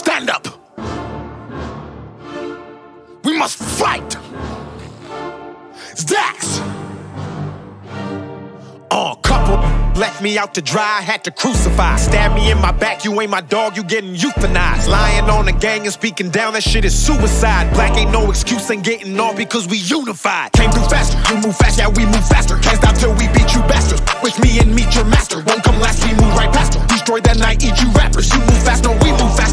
Stand up. We must fight. Dax. Oh, couple left me out to dry, had to crucify. Stab me in my back, you ain't my dog, you getting euthanized. Lying on the gang and speaking down, that shit is suicide. Black ain't no excuse, ain't getting off because we unified. Came through faster, you move fast, yeah, we move faster. Can't stop till we beat you bastards. Wish me and meet your master, won't come last, we move right past her. Destroy that night, eat you rappers. You move fast, no, we.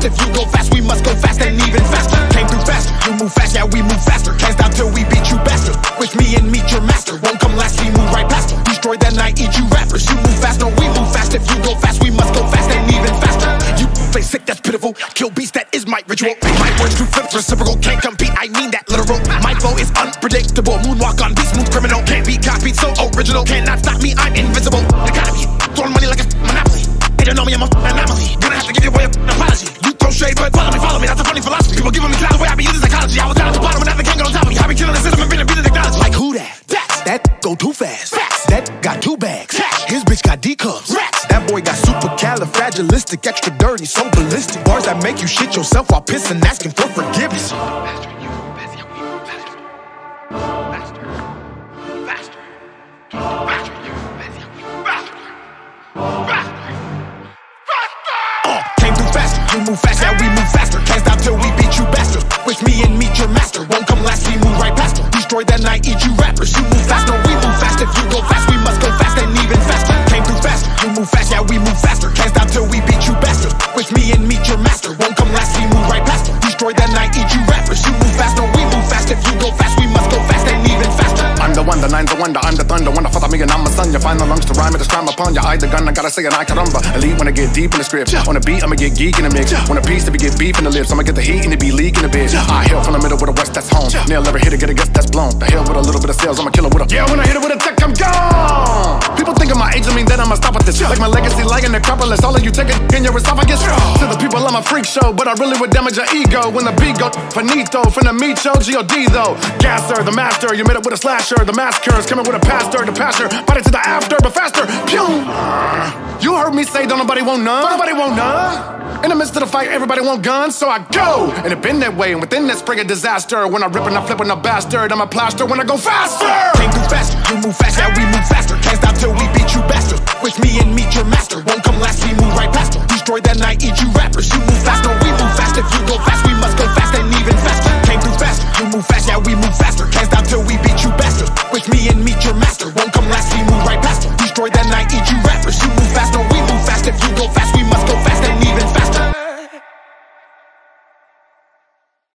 If you go fast, we must go fast and even faster. Came through faster, you move fast, yeah, we move faster. Can't stop till we beat you bastards. Wish me and meet your master, won't come last, we move right past her. Destroy that night, eat you rappers. You move fast, no, we move fast. If you go fast, we must go fast and even faster. You play sick, that's pitiful. Kill beast, that is my ritual. My words too flip, reciprocal. Can't compete, I mean that literal. My flow is unpredictable. Moonwalk on beat, smooth criminal. Can't be copied, so original. Cannot stop me, I'm invincible. Economy, throwing money that? Go too fast. Facts. That got two bags. Cash. His bitch got D cups. Racks. That boy got super califragilistic, extra dirty, so ballistic. Bars that make you shit yourself while pissing, asking for forgiveness. Destroy that night, eat you rappers. You move fast, no, we move fast. If you go fast, we must go fast and even faster. Came through faster, you move fast, yeah, we move faster. Can't stop till we beat you bastards. Wish me and meet your master. Won't come last, we move right past her. Destroy that night, eat you rappers. You move fast, no, we move fast. If you go fast, I'm the one, the wonder, I'm the thunder. When I fuck me and I'm a son, you find the lungs to rhyme it, to crime upon you. I the gun, I gotta say it, I caramba. Elite when I get deep in the script. On the beat, I'ma get geek in the mix. On a piece, to be get beef in the lips. I'ma get the heat and it be leaking a bitch. I hail from the middle with a west, that's home. Nail every hit it, get a guess that's blown. The hell with a little bit of sales, I'ma kill it with a. Yeah, when I hit it with a tech, I'm gone. People think of my age, I mean that I'ma stop with this. Like my legacy, like an necropolis. All of you take it in your esophagus. To the people, I'm a freak show, but I really would damage your ego when the beat go finito. Meat show, God though. Gasser, the master, you made it with a slasher. The massacre is coming with a pastor, the pastor. It to the after, but faster. Pew! You heard me say, don't nobody want none. Don't nobody want none. In the midst of the fight, everybody want guns, so I go. And it been that way, and within that spring of disaster. When I rip and I flip and I bastard, I'm a plaster when I go faster. Can't through faster, you move faster, we move faster. Can't stop till that night, eat you